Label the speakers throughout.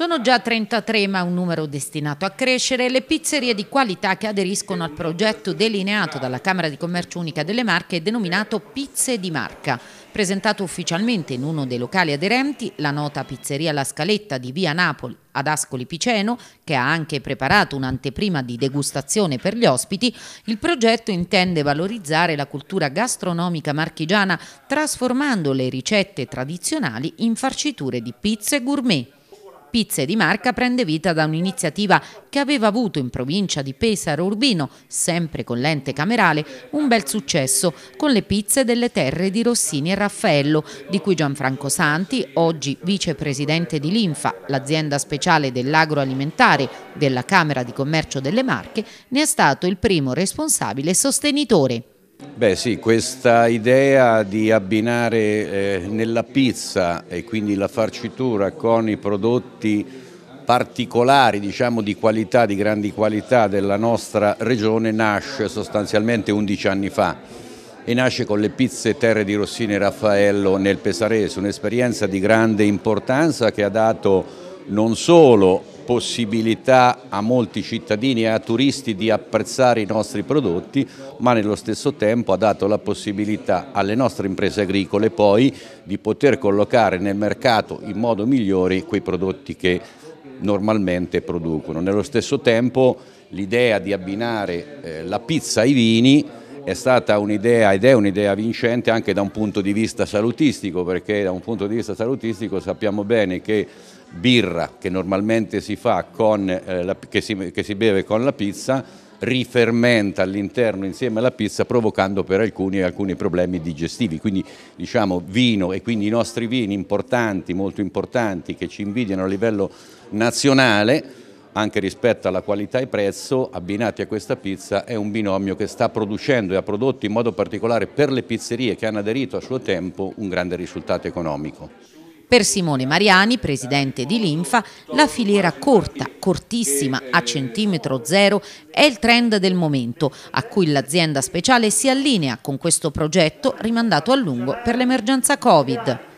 Speaker 1: Sono già 33, ma un numero destinato a crescere, le pizzerie di qualità che aderiscono al progetto delineato dalla Camera di Commercio Unica delle Marche denominato Pizze di Marca. Presentato ufficialmente in uno dei locali aderenti, la nota pizzeria La Scaletta di Via Napoli ad Ascoli Piceno, che ha anche preparato un'anteprima di degustazione per gli ospiti, il progetto intende valorizzare la cultura gastronomica marchigiana trasformando le ricette tradizionali in farciture di pizze gourmet. Pizze di Marca prende vita da un'iniziativa che aveva avuto in provincia di Pesaro Urbino, sempre con l'ente camerale, un bel successo con le pizze delle terre di Rossini e Raffaello, di cui Gianfranco Santi, oggi vicepresidente di Linfa, l'azienda speciale dell'agroalimentare della Camera di Commercio delle Marche, ne è stato il primo responsabile sostenitore.
Speaker 2: Beh sì, questa idea di abbinare eh, nella pizza e quindi la farcitura con i prodotti particolari, diciamo di qualità, di grandi qualità della nostra regione nasce sostanzialmente 11 anni fa e nasce con le pizze Terre di Rossini e Raffaello nel Pesarese, un'esperienza di grande importanza che ha dato non solo possibilità a molti cittadini e a turisti di apprezzare i nostri prodotti, ma nello stesso tempo ha dato la possibilità alle nostre imprese agricole poi di poter collocare nel mercato in modo migliore quei prodotti che normalmente producono. Nello stesso tempo l'idea di abbinare eh, la pizza ai vini è stata un'idea ed è un'idea vincente anche da un punto di vista salutistico, perché da un punto di vista salutistico sappiamo bene che birra che normalmente si, con, eh, la, che si, che si beve con la pizza rifermenta all'interno insieme alla pizza provocando per alcuni alcuni problemi digestivi, quindi diciamo vino e quindi i nostri vini importanti, molto importanti che ci invidiano a livello nazionale anche rispetto alla qualità e prezzo abbinati a questa pizza è un binomio che sta producendo e ha prodotto in modo particolare per le pizzerie che hanno aderito a suo tempo un grande risultato economico.
Speaker 1: Per Simone Mariani, presidente di Linfa, la filiera corta, cortissima, a centimetro zero è il trend del momento, a cui l'azienda speciale si allinea con questo progetto rimandato a lungo per l'emergenza Covid.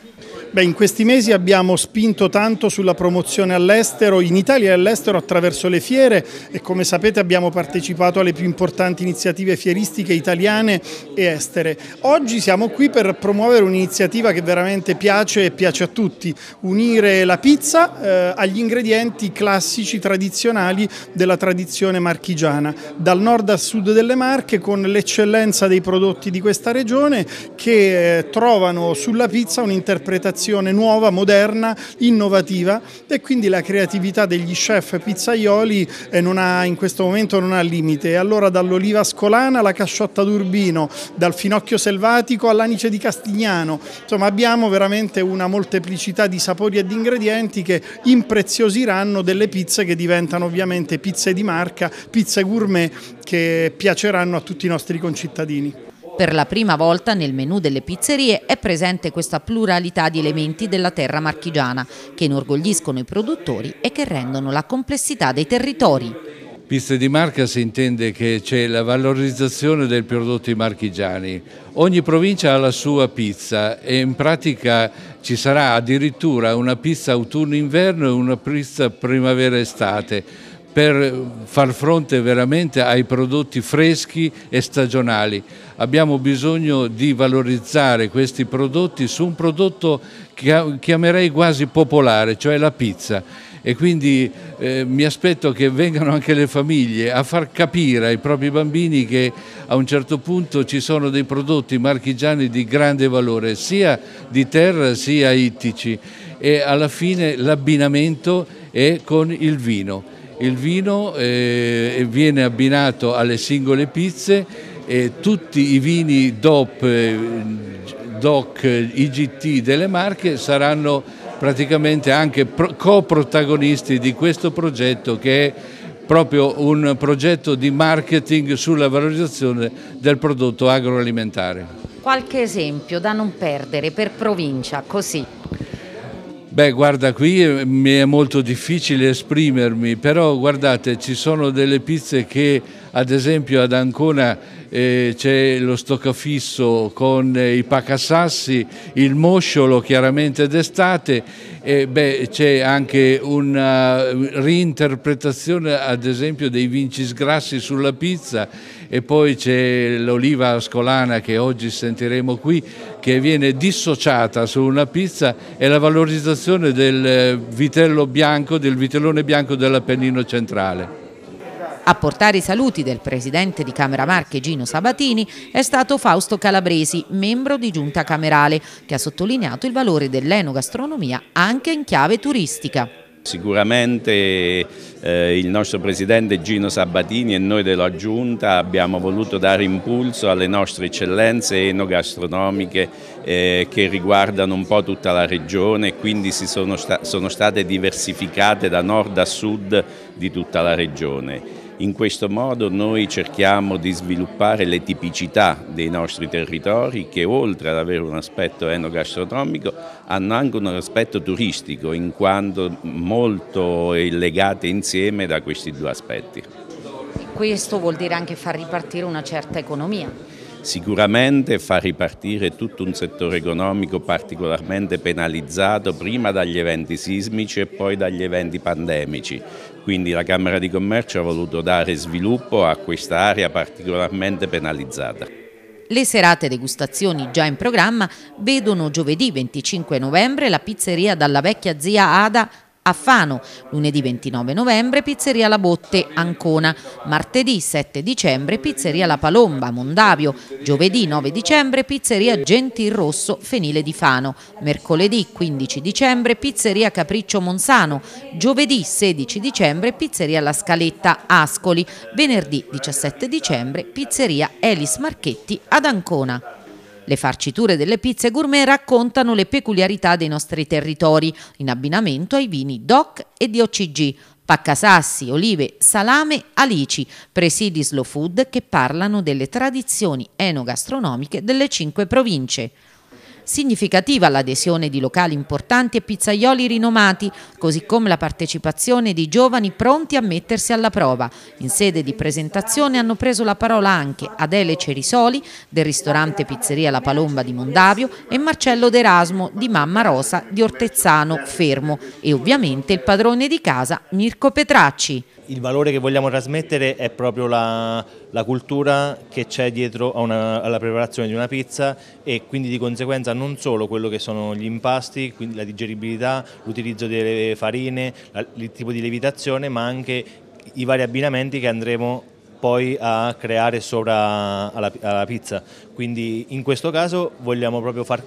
Speaker 3: Beh, in questi mesi abbiamo spinto tanto sulla promozione all'estero, in Italia e all'estero attraverso le fiere e come sapete abbiamo partecipato alle più importanti iniziative fieristiche italiane e estere. Oggi siamo qui per promuovere un'iniziativa che veramente piace e piace a tutti, unire la pizza eh, agli ingredienti classici tradizionali della tradizione marchigiana, dal nord al sud delle Marche con l'eccellenza dei prodotti di questa regione che eh, trovano sulla pizza un'interpretazione creazione nuova, moderna, innovativa e quindi la creatività degli chef pizzaioli eh, ha, in questo momento non ha limite. Allora dall'oliva ascolana alla casciotta d'Urbino, dal finocchio selvatico all'anice di Castignano, insomma abbiamo veramente una molteplicità di sapori e di ingredienti che impreziosiranno delle pizze che diventano ovviamente pizze di marca, pizze gourmet che piaceranno a tutti i nostri concittadini.
Speaker 1: Per la prima volta nel menù delle pizzerie è presente questa pluralità di elementi della terra marchigiana che inorgogliscono i produttori e che rendono la complessità dei territori.
Speaker 4: Pizze di marca si intende che c'è la valorizzazione dei prodotti marchigiani. Ogni provincia ha la sua pizza e in pratica ci sarà addirittura una pizza autunno-inverno e una pizza primavera-estate per far fronte veramente ai prodotti freschi e stagionali. Abbiamo bisogno di valorizzare questi prodotti su un prodotto che chiamerei quasi popolare, cioè la pizza. E quindi eh, mi aspetto che vengano anche le famiglie a far capire ai propri bambini che a un certo punto ci sono dei prodotti marchigiani di grande valore, sia di terra sia ittici. E alla fine l'abbinamento è con il vino il vino eh, viene abbinato alle singole pizze e tutti i vini DOP, eh, DOC, IGT delle marche saranno praticamente anche coprotagonisti di questo progetto che è proprio un progetto di marketing sulla valorizzazione del prodotto agroalimentare.
Speaker 1: Qualche esempio da non perdere per provincia, così.
Speaker 4: Beh, guarda, qui eh, mi è molto difficile esprimermi, però guardate, ci sono delle pizze che ad esempio ad Ancona eh, c'è lo stoccafisso con eh, i pacasassi, il mosciolo chiaramente d'estate e c'è anche una reinterpretazione ad esempio dei vincisgrassi sulla pizza e poi c'è l'oliva ascolana che oggi sentiremo qui che viene dissociata su una pizza e la valorizzazione del vitello bianco, del vitellone bianco dell'Appennino centrale.
Speaker 1: A portare i saluti del presidente di Camera Marche Gino Sabatini è stato Fausto Calabresi, membro di giunta camerale, che ha sottolineato il valore dell'enogastronomia anche in chiave turistica.
Speaker 5: Sicuramente eh, il nostro Presidente Gino Sabatini e noi della Giunta abbiamo voluto dare impulso alle nostre eccellenze enogastronomiche eh, che riguardano un po' tutta la regione e quindi sono, sta sono state diversificate da nord a sud di tutta la regione. In questo modo noi cerchiamo di sviluppare le tipicità dei nostri territori che oltre ad avere un aspetto enogastronomico hanno anche un aspetto turistico in quanto molto legate insieme da questi due aspetti.
Speaker 1: Questo vuol dire anche far ripartire una certa economia
Speaker 5: sicuramente fa ripartire tutto un settore economico particolarmente penalizzato prima dagli eventi sismici e poi dagli eventi pandemici. Quindi la Camera di Commercio ha voluto dare sviluppo a questa area particolarmente penalizzata.
Speaker 1: Le serate degustazioni già in programma vedono giovedì 25 novembre la pizzeria dalla vecchia zia Ada a Fano, lunedì 29 novembre Pizzeria La Botte, Ancona, martedì 7 dicembre Pizzeria La Palomba, Mondavio, giovedì 9 dicembre Pizzeria Gentil Rosso, Fenile di Fano, mercoledì 15 dicembre Pizzeria Capriccio Monsano, giovedì 16 dicembre Pizzeria La Scaletta, Ascoli, venerdì 17 dicembre Pizzeria Elis Marchetti ad Ancona. Le farciture delle pizze gourmet raccontano le peculiarità dei nostri territori, in abbinamento ai vini DOC e di OCG, paccasassi, olive, salame, alici, presidi slow food che parlano delle tradizioni enogastronomiche delle cinque province. Significativa l'adesione di locali importanti e pizzaioli rinomati, così come la partecipazione di giovani pronti a mettersi alla prova. In sede di presentazione hanno preso la parola anche Adele Cerisoli del ristorante Pizzeria La Palomba di Mondavio e Marcello D'Erasmo di Mamma Rosa di Ortezzano Fermo e ovviamente il padrone di casa Mirko Petracci
Speaker 6: il valore che vogliamo trasmettere è proprio la, la cultura che c'è dietro una, alla preparazione di una pizza e quindi di conseguenza non solo quello che sono gli impasti, quindi la digeribilità, l'utilizzo delle farine, la, il tipo di lievitazione, ma anche i vari abbinamenti che andremo poi a creare sopra alla, alla pizza. Quindi in questo caso vogliamo proprio far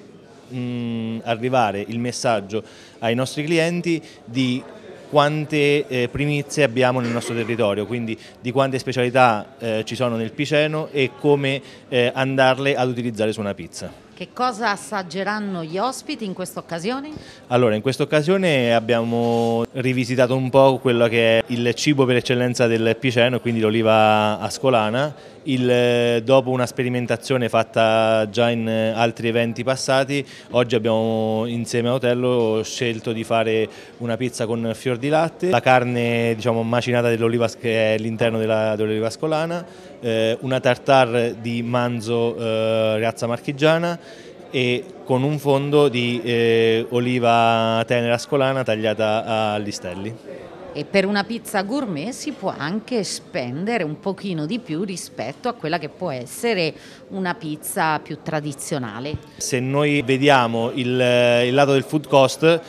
Speaker 6: mh, arrivare il messaggio ai nostri clienti di quante eh, primizie abbiamo nel nostro territorio, quindi di quante specialità eh, ci sono nel Piceno e come eh, andarle ad utilizzare su una pizza.
Speaker 1: Che cosa assaggeranno gli ospiti in questa occasione?
Speaker 6: Allora, in questa occasione abbiamo rivisitato un po' quello che è il cibo per eccellenza del Piceno, quindi l'oliva ascolana. Il, dopo una sperimentazione fatta già in altri eventi passati, oggi abbiamo insieme a Otello scelto di fare una pizza con fior di latte, la carne diciamo, macinata dell'oliva che è all'interno dell'oliva dell ascolana, eh, una tartare di manzo eh, razza marchigiana e con un fondo di eh, oliva tenera scolana tagliata a listelli.
Speaker 1: E per una pizza gourmet si può anche spendere un pochino di più rispetto a quella che può essere una pizza più tradizionale.
Speaker 6: Se noi vediamo il, il lato del food cost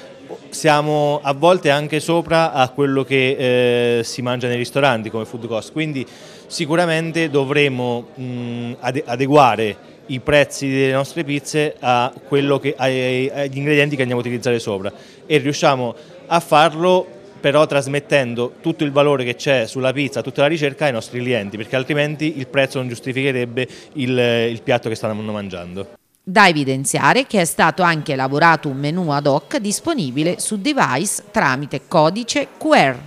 Speaker 6: siamo a volte anche sopra a quello che eh, si mangia nei ristoranti come food cost, quindi sicuramente dovremo mh, adeguare i prezzi delle nostre pizze che, ai, agli ingredienti che andiamo a utilizzare sopra e riusciamo a farlo però trasmettendo tutto il valore che c'è sulla pizza, tutta la ricerca ai nostri clienti, perché altrimenti il prezzo non giustificherebbe il, il piatto che stanno mangiando.
Speaker 1: Da evidenziare che è stato anche elaborato un menu ad hoc disponibile su device tramite codice QR.